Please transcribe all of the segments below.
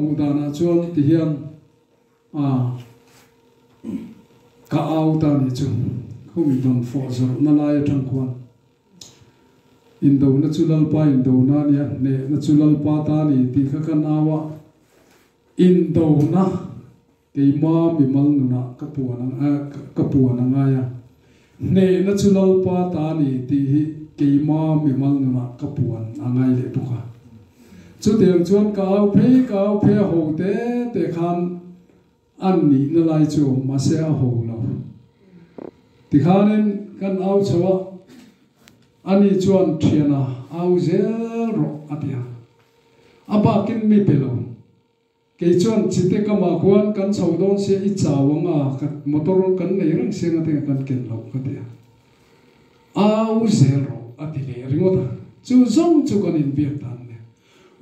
mu dana chuan thì hian à cả ao ta ni không bị don phò giờ nó lai trong quan. In đầu nó chu lal pa in đầu na ni nè nó chu lal pa ta ni, ti kha kan awa in đầu na cái ma bị mal nu na cái pu à, na à cái buồn na ngay à nè nó chu lal pa ta ni thì cái ma bị mal nu na ka pu để tu le chú tiền chuột cao phê cao phê hồ tế au khăn ăn te nó lại an mà na hồ chu thì khá nên ho áo ti khanin kan au chawa à áo dễ au à ro à bà kinh mi pelo ke chuan chite kama kwan kan chho don se i chawanga ka motor kan nei rang senga te kan ken lo ka tia au zel à ati le ringota chú zong chú kan in việc tan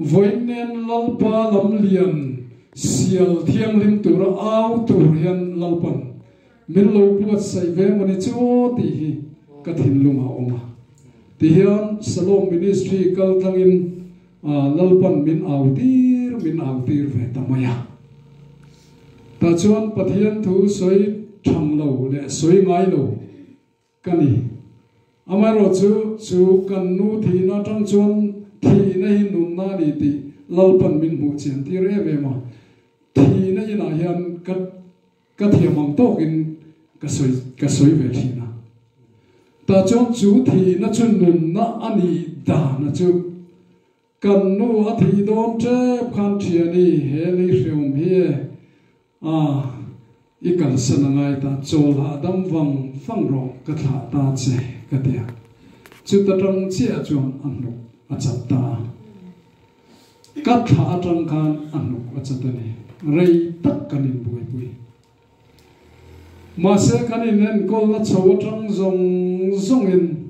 voinen lalpa lam lian sial thiang lim tur au tur hian lalpan min lo puat sai ve mani chu ti hi ka thin lunga oma ti hian salom ministry kal thangin lalpan min au tir, min au tir ve tamaya à. ta chuan pathian thu soi thang lo le soi ngai lo kani amaro à chu chu kan nu thi na tang chuan thi na hi nun na ni ti lalpan min mu chen tir e ve ma thi na ina hian ka ka to tokin ka soi ka soi ve thi na ta chon chu thì na chun nun na ani da na chu cần nu a thì don che khan thia ni he ni hreum hi à i kan sana ngai ta chol ha dam wang phang ro ka tha ta che ka tia chu ta tang chia a chuan an nu achata katha atang ka tha tang khan an nu a rei tak kanin bui bui mà sẽ cái này nên con nó zong zong in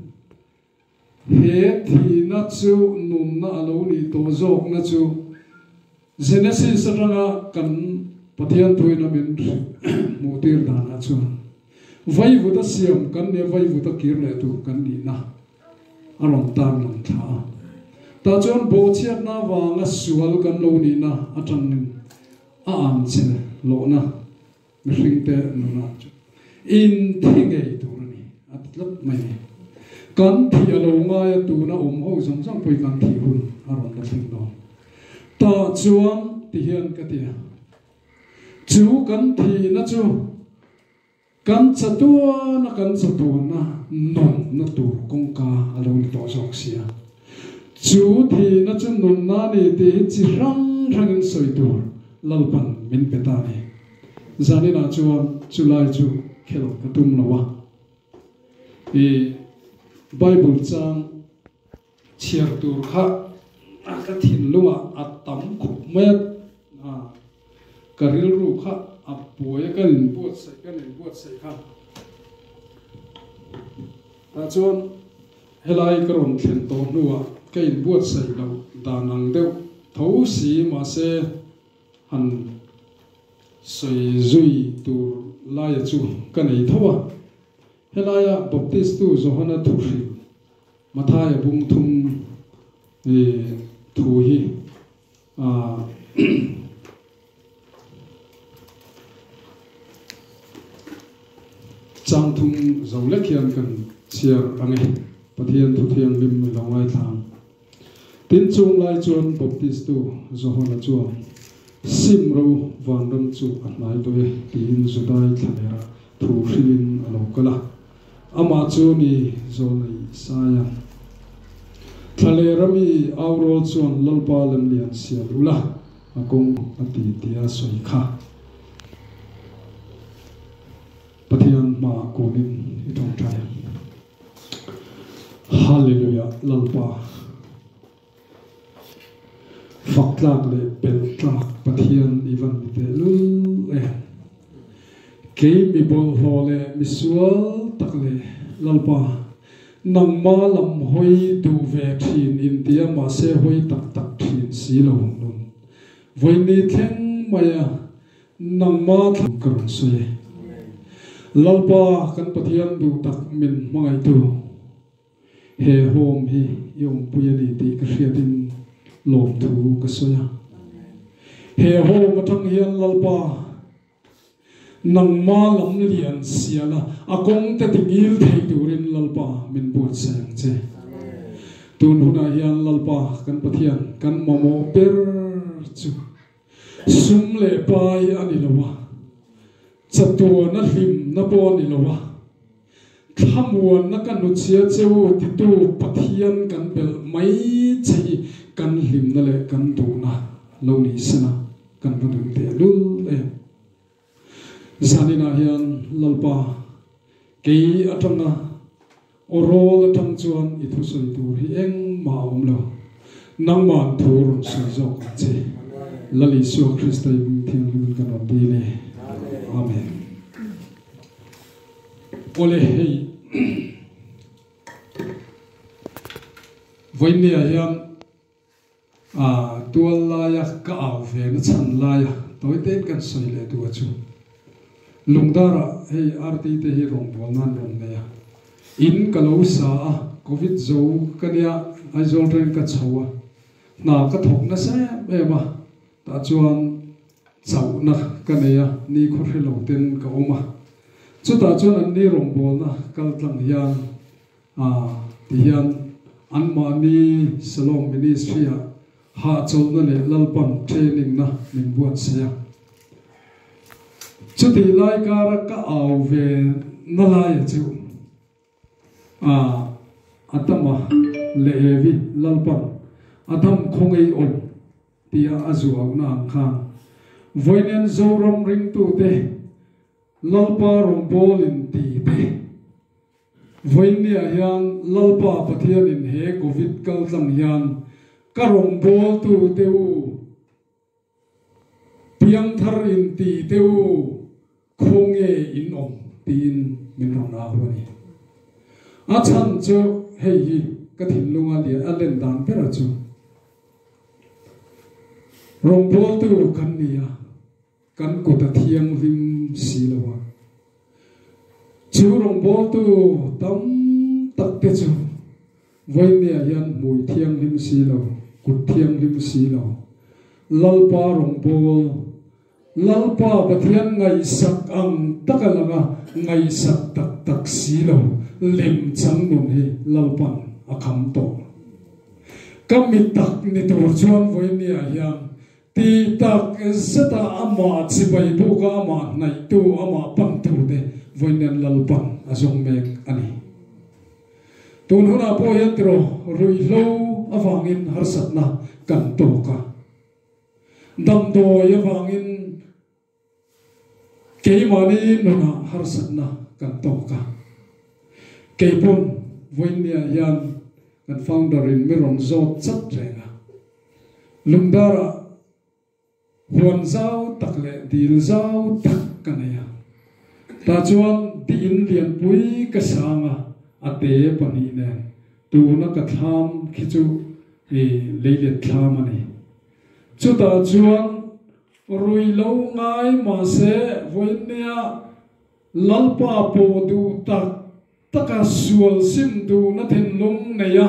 he thi na chu nun na alo ni to dọc na chu. Genesis ra kan pathian thôi na min mutir dana chu. Vai vuta siam kan ne vai vuta kir le tu kan ni na. Aron tam lang tha ta chon bo chiat na wa nga sual kan lo ni na atang nin. A am chen lo na. Ring te no na. In thi ngei tu ni. At lap mai kan thi alo nga ya tu na om ho song song pui kan thi hun aron ta thing no ta chuan ti hian ka tia. Chu kan thi na chu. Kan chatua na kan chatua na. Non na tu kong ka alo ni to sok sia. Chu thi na chu non na ni ti chi rang rang soi tu lalpan min peta ni zani na chuan chulai chu khel ka tum lawa e bible chang chiar tur kha a ka thin luwa a tam khup met a karil ru kha a poya ka in buat sai ka in buat sai kha ta chuan helai karon thlen to nuwa cái in buốt xây lâu đà năng đeo thấu xí mà sẽ hẳn xây duy tu lai chu. Cái này thôi à? Thế lai à baptist tu johana thu phi mà thay à, bung thung, thì à, thu hi à trang thung dầu lách hiền cần chia bằng ấy ประเทศทุกเทียงริมหลงไหลทาง tin chung lai chuan baptist tu zohana chuan, sim ro van ram chu a hnai to e tin zudai thanera thu hrilin alo kala ama chu ni, zo nei saya thale rami aurol chuan lalpa lam lian sia lula akong ati tia soi kha. Pathian ma konin itong thai hallelujah lalpa faklak le pel tlak pathian ivan te lul e ke mi bol ho le mi sual tak le lalpa. Nang ma lam hoi tu ve thin in tia ma se hoi tak tak thin si lo nun voi ni theng maya nang ma thang kar sui. Lalpa kan pathian du tak min mangai tu he hom hi yom puyani ti ka hriatin lom thu ka soya he ho ma thang hian lalpa nang ma lam lian siala akong te tingil thei turin lalpa min buat sang che tun huna hian lalpa kan pathian kan momo per chu sum le pai ani lawa chatua na hlim na po ni lawa thamuan na kan nu chia cheu ti tu pathian kan pel mai chei kan hlim na le kan tu na lo ni sana kan bu dum te lul e zanina hian lalpa ke atanga orol atang chuan i thu soi tur hi eng ma om lo nang man thur soi jok che lali su kristai thiang lim kan on ti le amen. Ole hei voinia hian à tua a tual laia ka à, au ve na chan laia à, toy ten kan soi le tu chu ra hay arti te hi rong bol nan rong này à. In ka lo sa covid zo cái này ai zô trên cái ka à. Na cái thok nó sa e ma ta chuan chau na cái này à ni khor lâu tên cái ôm à. Chú ta chuan anh ni rong bol na cái thằng hiền. À thì hiền. Anh mà ni salon ministry à ha chol na le lalpan training na min buat sia chu ti lai ka ra ka au ve na lai à chu a à, atama à le evi lalpan atam khongei om tia azuaw na ang voinen zoram ring tu te lalpa rong bolin ti te voinia hian lalpa pathian in he covid kal tlang hian ka rong bol tu teu piang thar in ti teu khong e in om tin min rong na ho ni. A chan chu hei hi, ka thin lunga li a len dan pe ra chu. Rong bol tu kan ni nia kan ko ta thiang lim si lo wa chu rong bol tu tam tak te chu. Voi ne yan mui thiang lim si lo kut thiang lim si lo lalpa rong bol lalpa pathian ngai sak ang takalanga ngai sak tak tak si lo lem chang nun hi lalpan akham to kami tak ni tur chuan voi a hian ti tak zeta ama chibai bu ka ama nai tu ama pan tu de voi nen lalpan azong mek ani tun huna po hian tro rui lo avangin harsatna kan to ka dam do yawangin keimani nuna harsatna kan to ka keipon voinia yan kan founder in miron zot chat renga. Lumdara huan zau takle dil zau tak kanaya. Ta chuan ti lian pui ka sanga ate pani ne tu na ka tham khi chu e leile tham ani. Chu ta chuan, rui lo ngai ma se voinia lalpa po du tak taka sual sim du na thin lung ne ya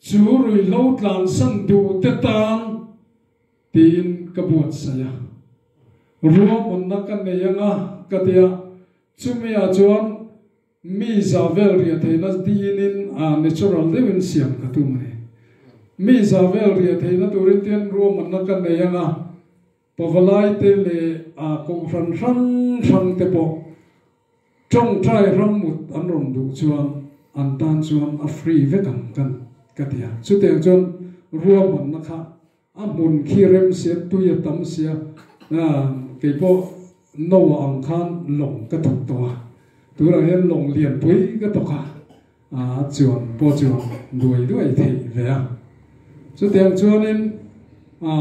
chu rui lo tlan san du te tan tin ka buat sa ya. Ruwa mon na ka ne yanga ka tia. Chu chumi a chuan mi zavel ria the na dinin a natural lewin siam ka tu mane mi zavel ria the na turin tian ruwa mon na kan ne yanga pavalai te le a ko ran ran ran te po trong trai ram mut an rom du chuan an tan chuan a free ve kam kan ka tia chu te chuan ruwa mon na kha a mun khi rem sia tu ya tam sia na ke po no ang khan long ka thuk to tu ra hen lòng liền pui cái to à à chuan po chuan đuổi đuổi thei về à? Cho tiền cho nên à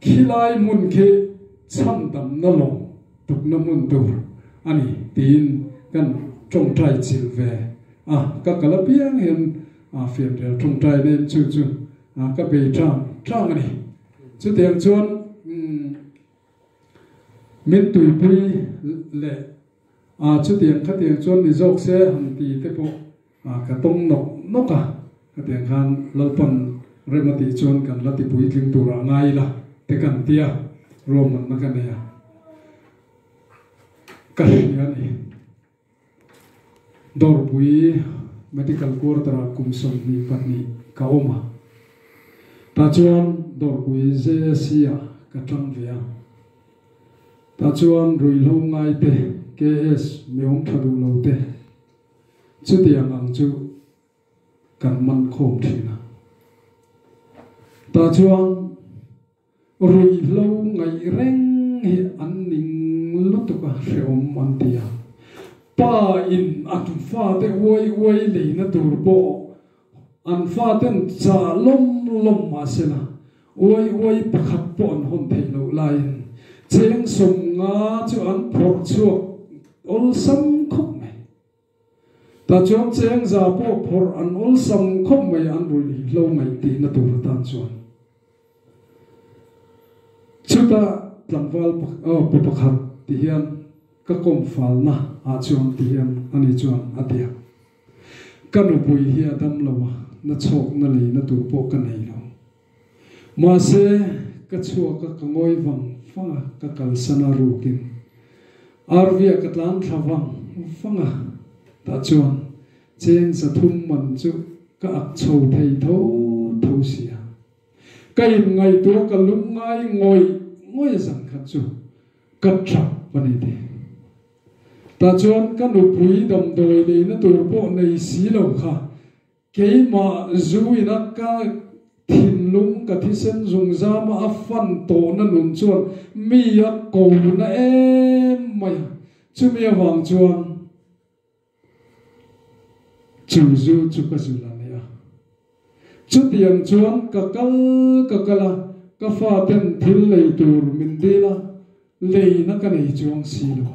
khi lại muốn khi cham dam nó lòng, tục nó muốn tu anh tin cần trong trai chịu về. À các cái lớp biếng hiện à phiền đều trong trai nên chu chu à các bề trang trang này cho tiền cho mình tùy bùi lệ à chú tiền các tiền chuan đi dọc xe hàng tỷ thế bộ à cả tông nọc nóc à. Các tiền khan, lâu phần rồi mà tỷ chuan cần là tỷ bùi kim tù ra ngay là. Te cần tia roman này kan ya kahya này dor bùi medical cour tara kumson ni pani ka oma ta chuan dor bùi je sia ka à, tang via à. ta chuan rui lâu ngay te ks meom thadu lo te chu tiang ang chu kan man khom thina ta chuang rui lo ngai reng hi an ning lu tu ka hreom an tia pa in an fa te woi woi le na tur bo an fa ten cha lom lom ma se na woi woi pakhat pon hon thei lo lai cheng som nga chu an phor chuak ol sam khop mai ta chom cheng za po phor an ol sam khop mai an ru li lo mai ti na tu ra tan chuan. Chuta tlamwal pak o oh, po pakhat ti hian ka kom fal na a chuan ti hian ani chuan atia kanu pui hi adam lawa na chok na le na tu po ka nei lo. Ma se ka chua ka ngoi wang fa ka kal kalsana rukin arvia ka tlan thawang fanga ta chuan chen sa thum man chu ka ak chho thei tho tho sia. Kai ngai tu ka lum ngai ngoi ngoi sang khat chu ka thap pani de ta chuan ka nu pui dam doi le na tur po nei si lo kha ke ma zui na ka, thin lung ka thi sen zung za ma a fan to na nun chuan, mi a ko na em mai chú mẹ hoàng chuan chú zu chú ka zu là ne a chu tiang chuan ka kal ka kala ka fa ten thiên lei tur mình đi la lei nó ka này chuang xì lo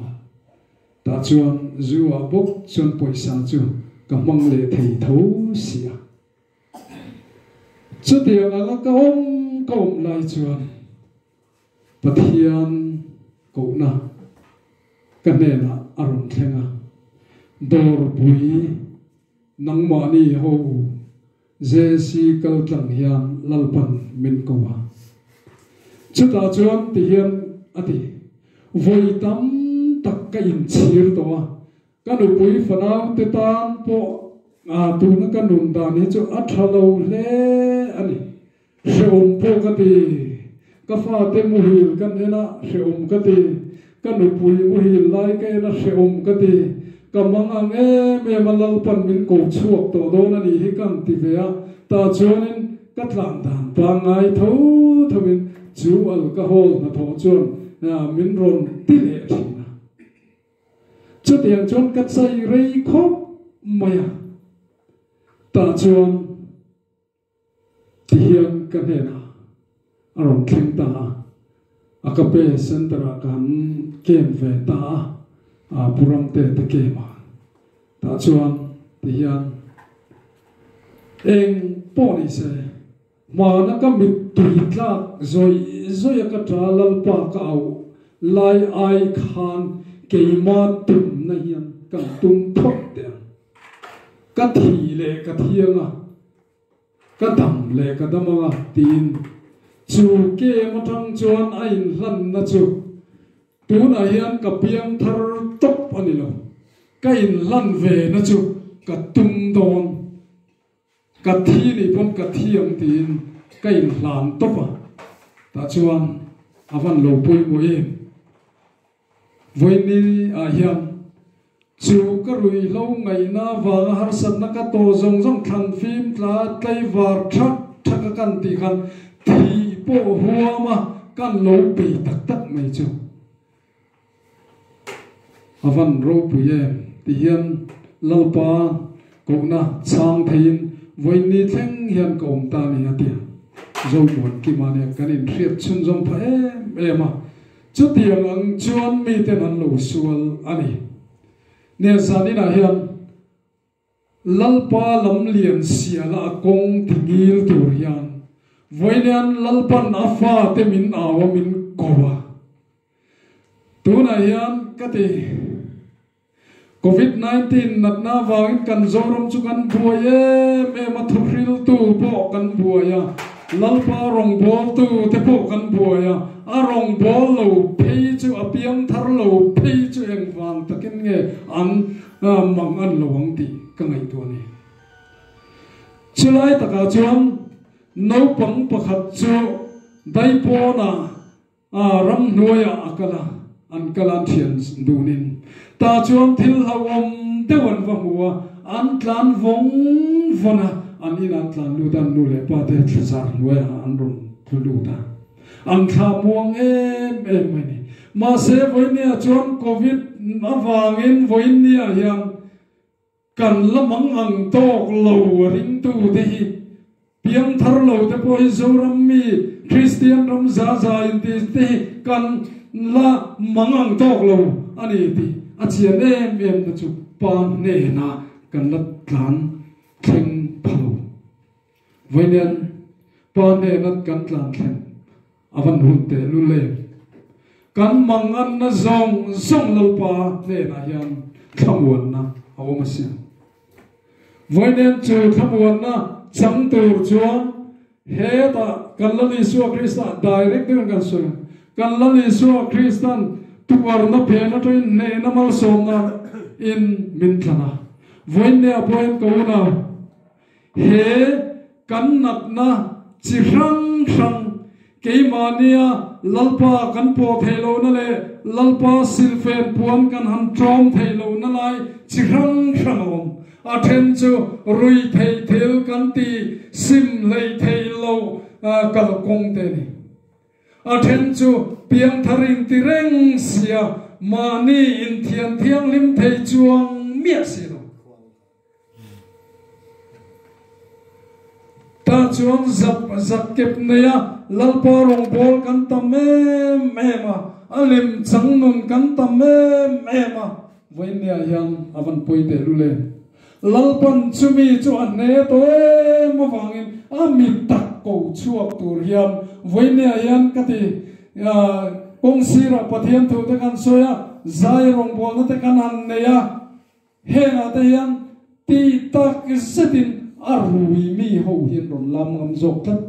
ta chuan zu a bok chuan poisa chu ka mong lệ thầy thấu xì à. Chú tiền là om ông om lại chuan pathian hiền na nào kanena arum thenga. Dor bui nang ma ni ho je si kal tlang hian lalpan min ko wa chu ta chuan ti hian ati. Voi tam tak ka in chir to wa kanu pui fanau te tam po. A tu na kanun da ni chu a athalo le ani. Se sheom po ka ti. Ka fa te mu hil kan ena se sheom ka ti. Ka nu pui mu hil lai ke na se om ka ti ka manga nge me malal pan min ko chuak to do na ni hi kan ti ve a ta chuanin ka tlan dan pa ngai tho tho min chu al ka hol na tho chuan na min ron ti le thi na chu tiang chuan ka chai rei khop maya ta chuan ti hian ka ne na aron thleng ta. akape sentra kan kem ve ta a puram te te ke ma. Ta chuan ti hian. Eng po ni se ma na ka mi tu tla zoi zoi ka tra lal pa ka au. Lai ai khan ke ma tum na hian ka tum thok te ka thi le ka thianga ka dam le ka damanga tin chu ke ma thang chuan a in hlan na chu tu na hian ka piang thar top ani lo ka in hlan ve na chu ka tum don ka thi ni pon ka thiam tin ka in hlan top a ta chuan avan lo pui mo em. Voi ni a hian chu ka rui lo ngai na wa har sat na ka to zong zong than phim tla tlai war thak thak kan ti khan thi po huwa ma kan lo pe tak tak mai chu avan ro pu ye ti hian lalpa ko na chang thein voi ni thleng hian kom ta ni atia zo bon ki ma ne kan in riat chun zong pha em em chu tiang ang chuan mi ten an lo sual ani ne sani na hian lalpa lam lian sia la kong tingil tur hian voinian lalpan afa te min awa min kowa tuna hian kati. Covid 19 nat na wangin kan zorom chu kan buaya me ma thril tu po kan buaya lalpa rong bol tu te po kan buaya a rong bol lo pei chu a piang thar lo pei chu eng wang takin nge. An mang an lo wang ti ka ngai tu ni chulai taka chuan no pang pakhat chu dai po na a ah, ram nuaya akala an kalan thian dunin ta chuan thil hawam dewan wa huwa an tlan vong vona, an in an tlan lu dan nu le pa te thsar nuaya an run lu da an tha muang em em mai ni. Ma se voi ni a chuan covid awangin voi ni a hiang kan lamang ang tok lo ring tu te hi piang thar lo te po hi zo ram mi christian ram za za in ti te kan la mangang tok lo. Ani ti. A chian em em na chu pa ne na kan la tlan thing phalo voinian pa ne na kan tlan theng avan hun te lu le. Kan mangan na zong zong lo pa ne na hian khamuan na. Awma siam với nên chủ na chẳng từ chúa. He ta, cần lần ni Christ krista direct dengan kan su kan la ni su tu vào nó phe nó toin ne nó mal som na in min thana à. với ne apoin câu na he cần nat na chỉ răng răng. Cái mà nia lalpa kan po thelo na le lalpa silfen puan kan han trom thelo na lai chi rang rang om a then chu rui thei thil kan ti, sim lei thei lo kal kong te ni. A then chu piang tharin ti reng sia, ma ni in thian thiang lim thei chuang mia si lo. Ta chuang zap zap kep neya lalpa rong bol kan ta me me ma. Alim chang nun kan ta me me ma. Voi ne yang avan poi te lu le lalpan chumi chu an ne to ma wangin a mi tak ko chuak tur hiam. Voine ayan kati kong sira pathian thu te kan soya zai rong bol na te kan an ne ya. He na te hian ti tak setin arui mi ho hian ron lam ngam jok tak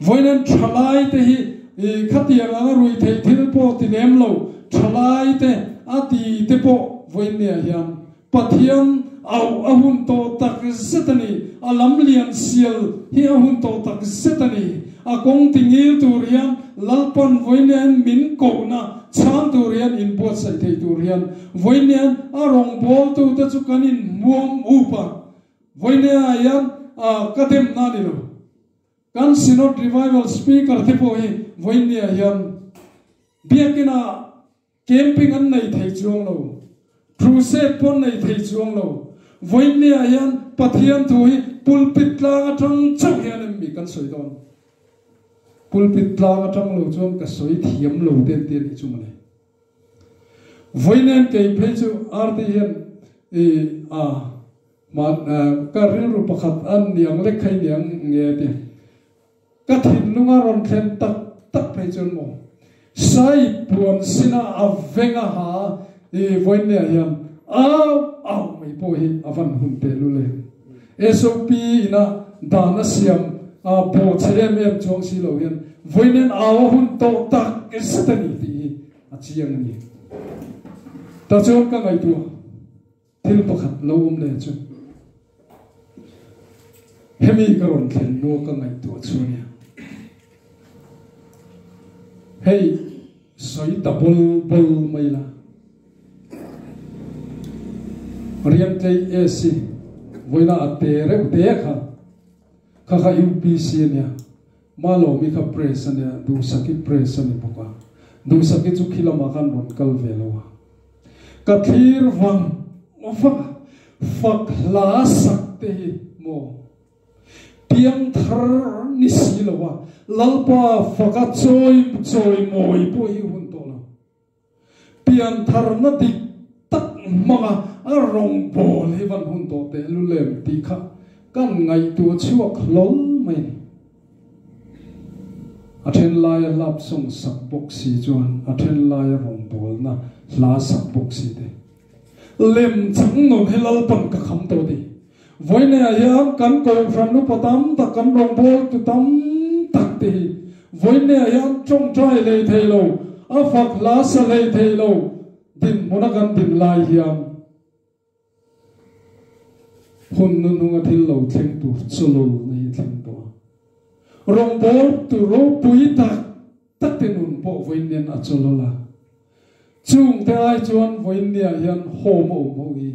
voinen thalai te hi e, khati anga rui thei thil po ti nem lo. Thalai te ati te po voine hiam pathian, au ahun to tak setani, alam lian sial, hi ahun to tak setani. A kong tingil turian lalpan voinen min ko na chan turian in pot sai thei turian voinen a rong bol tu ta chu kanin muam upa voine ayan, a kadem na ni lo. Kan sinot revival speaker te po hi voine ayan biakina camping an nei thei chuang lo crusade pon nei thei chuang lo. Voin ni ayan pathian thui pulpit la atang chau hian mi kan soi don. Pulpit la atang lo chuan ka soi thiam lo ten ten ni chung ne voin en ke phe chu arti hian e a, ma ka ril ru pakhat an niang le khai niang nge ti ka thin lunga ron thlen tak tak phe chun mo. Sai puan sina avenga ha e voin ne hian au au mai po hi avan hun te lu le sop ina dana siam a po chem em chong si lo hian voinen aw hun to tak ke ti a chiang ni ta chong ka ngai tu thil pakhat lo um le chu hemi karon thlen no ka ngai tu chu ni hey soi ta bol bol mai la. Riam tei esi voina ate re te kha kha kha UPC nia malo mi kha press ania du saki ani boka du saki chu khila ma kal velo ka thir wang ofa fak la sak te mo piang ni si lo wa lalpa faka choi choi moi po hi hun to la na tak mga a rong bol hi van hun to te lu lem ti kha kan ngai tu chuak lol mai a then lai lap song sak bok si chuan a then lai rong bol na la sak bok si te lem chang non he lal pan ka kham to di voi ne ayam kan ko from nu patam ta kan rong bol tu tam tak ti voi ne ayam trong trai le thei lo a phak la sa le thei lo din mona kan din lai hiam hun nu nu nga thil lo thleng tu chulu na hi thleng to rong bol tu ro pui tak tak te nun po voin nen a chulula chung te ai chuan voin nia hian ho mo mo gi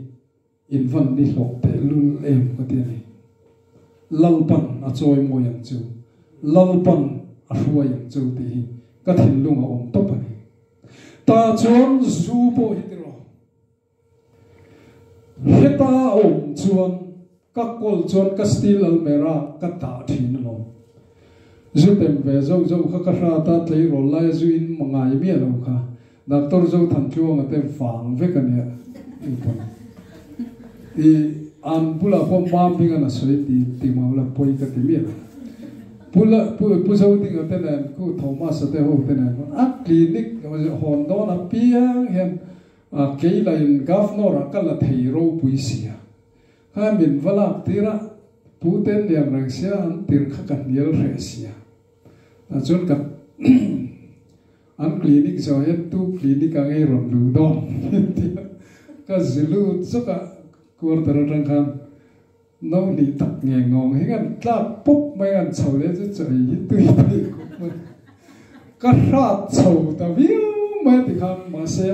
in van ni hlok te lul em ka te ni lalpan a choi mo yang chu lalpan a hruwa yang chu te hi ka thin lung a om top ani ta chuan zu po hi ti ro heta om chuan các cô chuan các steel almera các ta thin lo zu tem ve zo zo kha ka ra ta tlei ro lai zu in mangai mi lo kha doctor zo than chuang a te fang ve ka ne i an pula ko mam pinga na soi ti ti ma la poi ka ti mi pula pu pu so ti ga te na ku thomas te ho te na a clinic hon do na piang hem, a ke la in governor ka la thei ro pui ha min valak tira pu ten liam rang sia an tir kha kan niel re sia. A chun kan an clinic zo het tu clinic ang ei ron lu don ka zilu chaka kur tara rang khan no ni tak nghe ngong hi gan tla pup mai an chau le chu chai hi tui tui ka ra chau ta vi mai ti kham ma se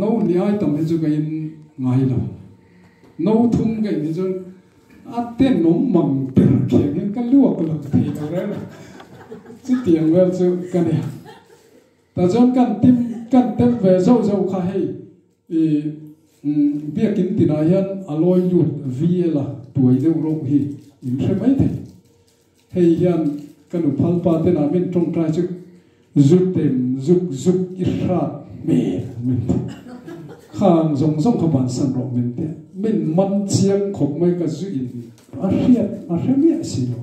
no ni ai tam hi chu ka in ngai lo nấu thung cái như chung, à tên nó mầm tên kia nên cái lúa của nó thì nó ra chứ tiền về chứ cái này ta cho cần tim cần tim về dâu dâu khai hay thì ừ, biết kín thì nói hiện alo nhụt vi là tuổi dâu rộng hi nhưng sẽ mấy thế? Hay hiện cái lúc phal pa tên là mình trong trai chứ? Rút tìm rút rút ít ra mẹ mình khang zong zong kha ban san ro min te min man chiang khop mai ka zu in a hriat a hre mi si lo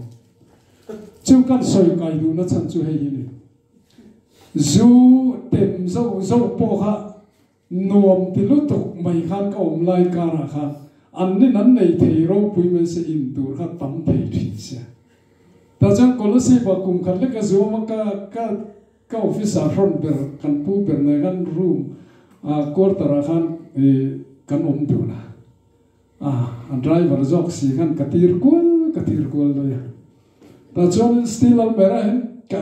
chu kan soi kai du na chan chu hei ni zu tem zo zo po kha nuam ti lu tuk mai khan ka om lai ka ra khan an ni nan nei thei ro pui men se in tur kha tam thei thin sia ta chang ko lo si ba kum khan le ka zo ma ka ka ka office a front ber kan pu ber nei kan room a kor tara khan e kan om tu na a driver jok si khan ka tir kul ka tir kul lo ya ta chang still al mera hen ka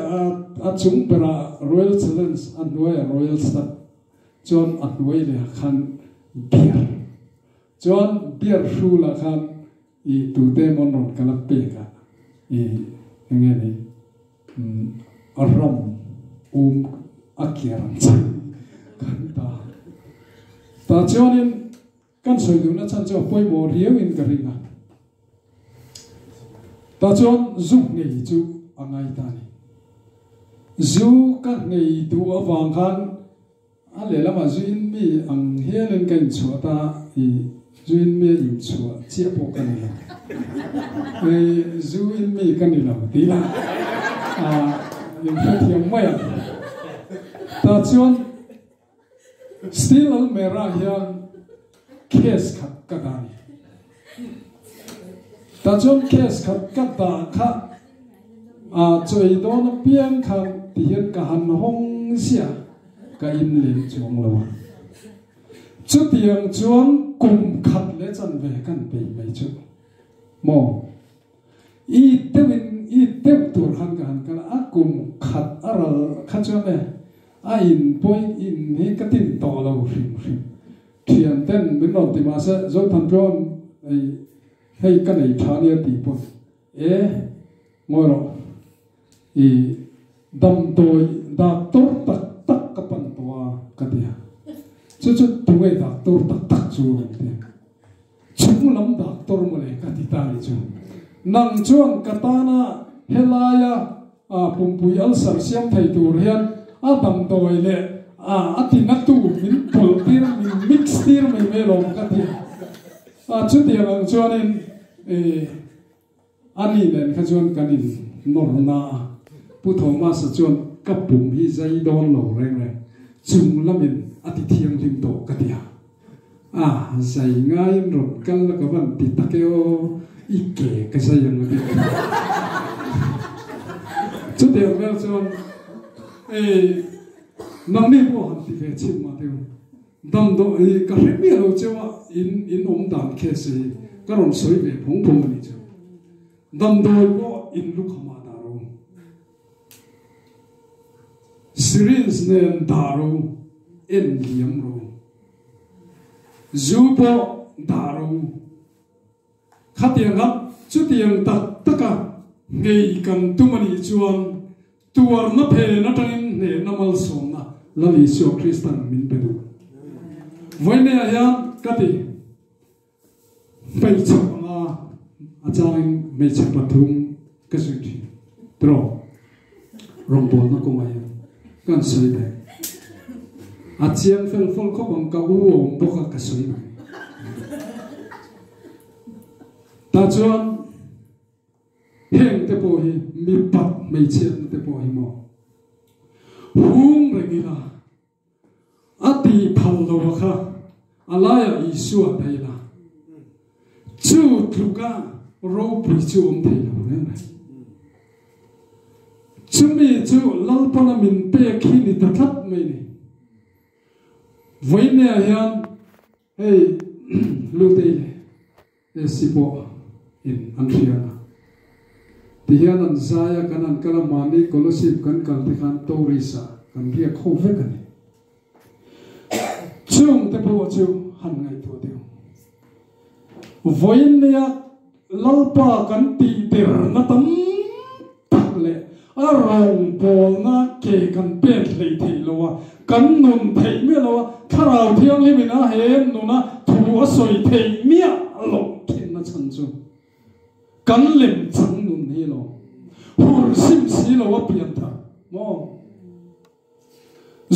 a chung bera royal challenge an royal star. Chuan a hnuai le beer chuan beer hru la khan i tu te mon ron kala ka. I nge a ram um a kiaran chan kan ta ta chuan in kan soi du na chan cho poi mo rieu in ka ringa ta chuan zu ngei chu angai ta ni zu ka ngei tu awang khan a le lama zuin mi ang hian kan chua ta i zuin mi in chua chia po kan ni e zuin mi kan ni lo ti la a in fa thiam mai ta chuan still al mera hian case khat ka ta ni ta chuan case khat ka da kha a choi don pian khan ti hian ka han hong sia ka in len chuang lo chu tiang chuan kum khat le chan ve kan pe mai chu mo i tewin i tew tur han kan han kala a kum khat aral kha chuan le a in poi in he cái tin to lo rim rim thian ten min ron ti ma se zo than pron ai hei ka nei tha ne ti po e mo ro i dam toi da tor tak katia chu chu tungai doctor tak tak chu te chung lam doctor mo le kati ta ni chu nang chuan katana, helaya à, a pumpui al sar siam thai tur hian a dam doi le a ti na tu min pol tir min mix tir mai me lo ka ti a chu ti lang chuan in e ani len kha chuan kan in nor na. Pu tho ma sa chuan ka pum hi zai don lo reng reng. Chung lamin ti thiang lim to ka ti katia à. Dạy ngay rồi căn là các bạn tít tắc kêu ít kể cái gì mà đi. Chút nāmi pō hānti kē chī mā tīw, dāng dō, kā rīmi hō chē wā in ōm dāng kē sī, kā rōm sui bē pōng pōng nī chē, dāng dō wā in lū kā mā dā rō, sirīns nē dā rō, in liam rō, zū pō dā rō, khā tīyāng gā, chū tīyāng tā tā kā, ngē ikam tū mani chuan, tuar na phe na tangin ne namal som na lali sio kristan min pedu voine aya kati pai changa achang me chak pathum kasunthi tro rombol na kumaya kan sui dai a chiang fel fol ko bang ka u om bo ka ka soi ta chuan heng te po hi, mi pat mei chen te po hi mo hung rengi la ati phal lo wa kha. Alaya isu a thei la. Chu thuka ro pui chu om thei lo ne ne chu mi chu lal pa na min pe khi ni ta thap mei ni. Với nè hiền hey lưu tê si sipo in an rian ti hian an zaya kan an kala mani kolosim kan kal te khan to risa, kan ria kho ve kan chung te po chu han ngai to te với nè lalpa kan ti ter na tam tak le. A rong pol na ke kan pen lei thei lo kan nun thei me lo tharau thiang li mina he nu na, thu a soi thei mia lo khin na chan chung kan lem chung nun hi lo hur sim si lo a pian tha mo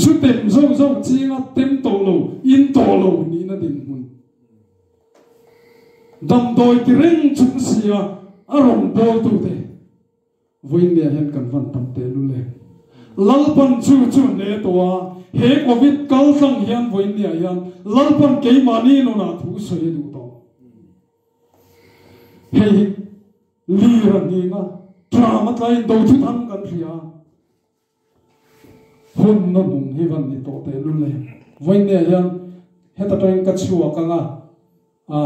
zu tem zo zo chi nga tem to lo in to lo ni na din mun dam doi ti reng chung sia a rong bol tu te voin ne hen kan van tam te lu le lalpan chu chu ne to he covid kal sang hian voin ne hian lalpan ke mani no na thu soi du to. He li ran ni nga lại tlai do thăng tham kan à hôn nó nung hi văn nì tổ tế luôn này vậy nè hian he ta trang cắt chu ka nga à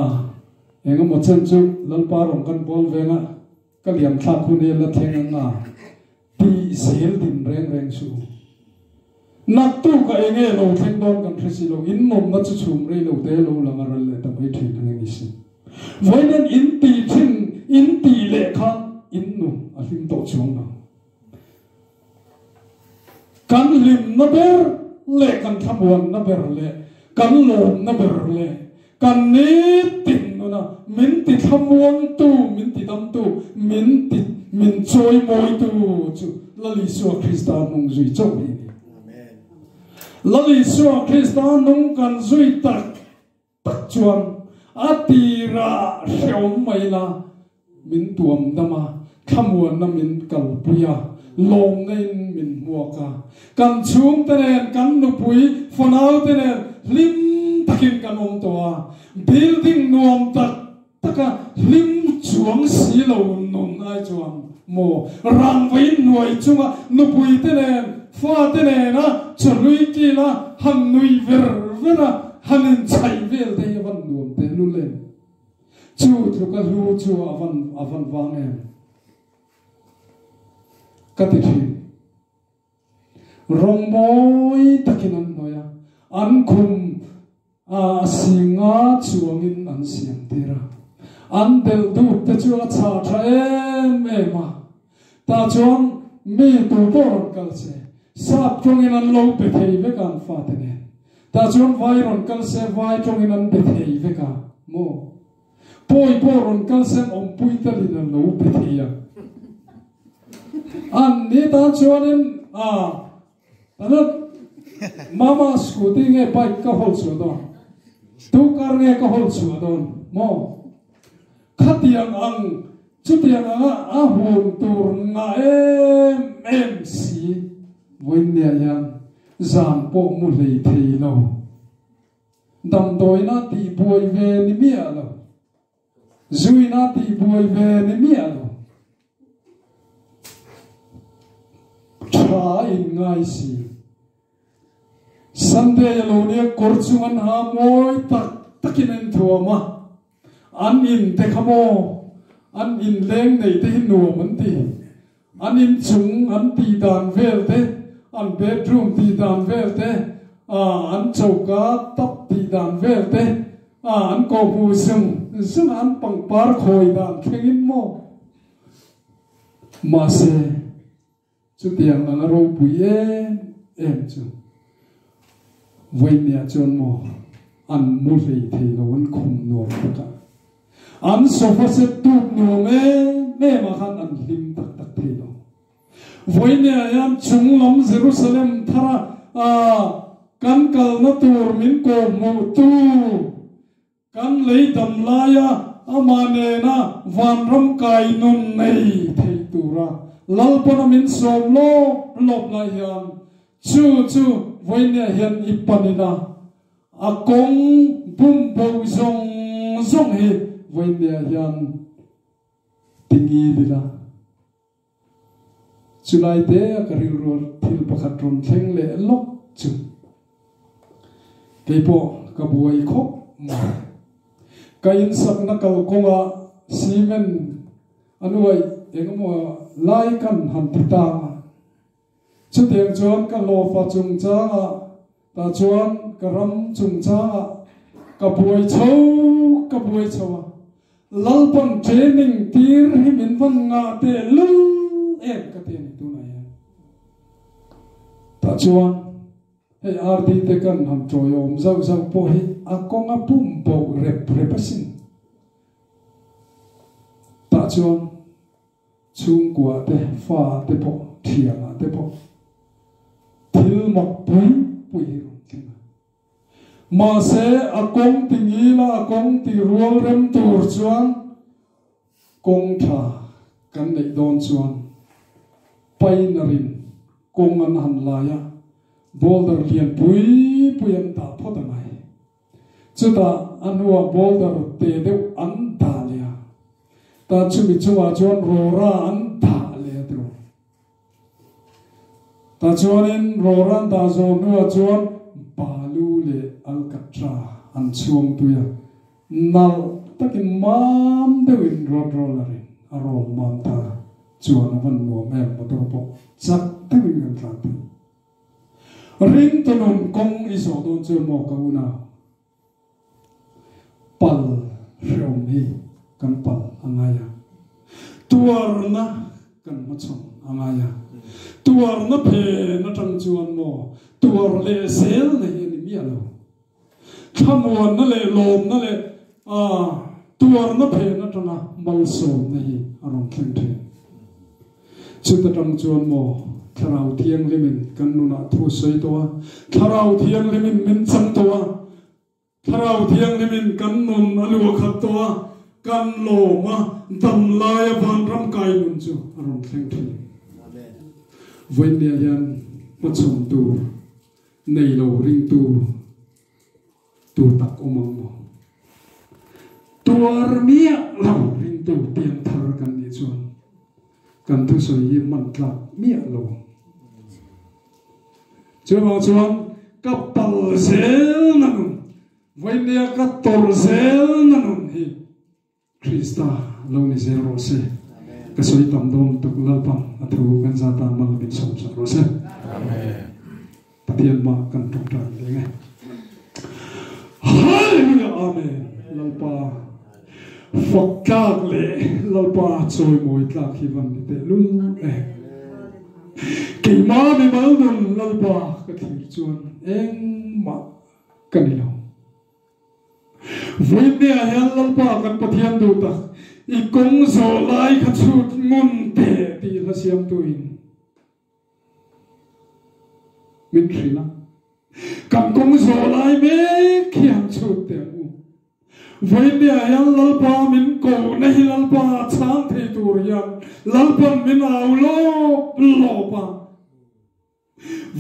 enga mo chen chu lalpa rong kan bol venga cái liam thla khu ne la thenga nga ti zel din reng reng su nak tu ka enge lo theng don kan thri lo in nom na chu chum re lo te lo la ngar le ta bai thin hang ni si voinen in ti thin nu a to chung na kan lim na ber le kan thamuan na ber le kan lo na ber le kan ni tin no na min ti thamuan tu min ti dam tu min ti min choi moi tu chu la li so kristan nong zui chok ni la li so kristan nong kan zui tak tak chuan atira hreu mai la min tuam dama thamuan na min kal puya lom nei min muaka kan chung te nen kan nu pui fonau te nen lim takin kan om toa building nuam tak, taka lim chuang si lo nun ai chuan mo rang vai nuai chunga nu pui te nen fa te nen na chalui ki la han nui ver vera hanin chai vel te van nuam te lu len chu thu ka lu chu avan avan wang em. 까티치 롱보이 타키는 너야? 안쿰 아싱아 주왕인 안시양데라. 안델도 때주와 차차에메마. 다종 미도보런까지 삽종이는 로베테이베간 파테네. 다종 와이런까지 와이종이는 베테이베가 모. 보이보런까지 엄부이들이는 로베테이야. An ni ta chuanin a ana mama scooty nge bike ka hol chu don tu kar nge ka hol chu don mo khatiang ang chutiang anga a hun tur nga em em si voin nia yan zam po mu lei thei lo dam doi na ti buai ve ni mia lo zui na ti buai ve ni mia lo tha in ngai si Sunday lo ne kor chungan ha moi tak takin en thoma an in te khamo an in leng nei te hin nuam an ti an in chung an ti dan vel te an bedroom ti dan vel te à an chauka tap ti dan vel te à an ko hu sung sung an pang par khoi dan khengin mo ma se chu tiang ang ro pui em em chu với nhà chôn mo an thì lei thei lo an khum no ka an sofa sẽ tu no me me mà khan an lim tak tak thei lo với nhà yam chung lom jerusalem thara à căn cầu nó tur mình cổ mù tu. Căn lấy tầm la ya amane à na van ram kai nun nei thei tura lalpana min som lo lop na hiam chu chu voinia hian ipanina à công bum bo zong zong hi voinia đi tingi chú lại thế, cái rượu ro thil pakhat ron thleng le lok chu cái po cái buai khop khóc cái in sak na măng anh ơi, em có lai kan han ti ta chu tiang chuan ka lo fa chung cha ta chuan ka ram chung cha ka buai chau ka buai chawa lalpan training tir hi min van nga te lu em ka te ni tu na ya ta chuan he ar di te kan ham troi om zau zau po hi. A kong a pum po rep repasin ta chuan chung của tế pha tế bộ thiang a tế bộ thil mak pui pui hi rong mà sẽ se công kong tingi là a công ti ruộng rem tù chuan công thả kan nei don chuan bay nà rin kong an han la ya boulder lian pui pui an ta phot chứ ta anua hùa bố đờ an ta le ta chumi chuwa chuan ro ra an ta le tro ta chuan in ro ra ta zo nuwa chuan balu le alcatra an chuang tu ya nal takin mam deuin rod rollarin a rol mam ta chuan a van nuam em motor po chak deuin an tlang tu ring tanun kong iso don chuan mo ka una pal rong hi kan pal angaya tuar na kan machong angaya tuar na phe na tang chuan mo tuar le sel na hi ni mi alo khamuan na le lom na le a tuar na phe na tanga mal so na hi arong khem the chuta tang chuan mo tharau thiang limin kan nuna thu soi towa tharau thiang limin min chang towa tharau thiang limin kan nun alu khat towa kan lo ma tầm lai van ram kai nun chu arong khem the với nia hian ma chom tu, nei lo ring tu tu tak omang mo. Tuar mia lo ring tu tiang thar kan ni chuan kan thu soi yi man tla mia lo. Chu ma chuan ka pal sel na nun với vậy ka tor sel na nun hi krista lo ni zero se ka soi tam dom tuk lal pam a thu kan za ta mal bin som sa ro se amen. Pathian ma kan tok ta le nge hallelujah, amen. Lal pa. Fakak le lal pa choi moi ta khi van ni te lu e ke ma mi mal nun lal pa ka thir chuan eng ma kan ni lo วิ่เนี่ยเฮลลป้ากันปะเทียนดูตาอีกงโซไลขัดสุดมุนเตะตีลาเสียมตัวเองมินสีนะกันกงโซไลเมฆเขียนชุดเตะอูวิ่เนี่ยเฮลลป้ามินโกในเฮลลป้าช้างเทตัวยันลลป้ามินเอาโลโลป้า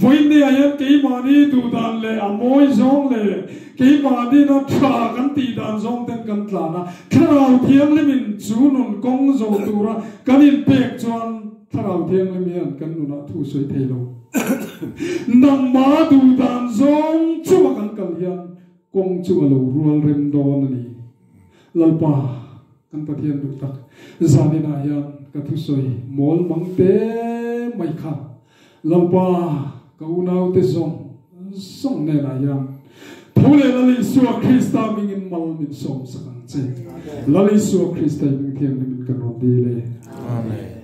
voi ne a hel mà đi tu đàn lệ à mỗi zong lệ. Cái mà đi nó thà gần tì đàn giống tên gần tla na khá nào thiêng lên mình chú nôn công dầu tu ra. Căn in bẹc chuan khá nào thiêng lên mình căn nôn nó thu suy thay lâu. Nằm ma tu đàn giống chú mà căn căn hiền, công chú lâu rual rem đòn này lalpa căn pathian du tak zanina hiền cái thu suy mol mang té mày kha lâu kau nau te zong song ne na yam thole lali suwa krista ming in mal min som sakang che suwa krista ming thiam min kan ron di le Amen.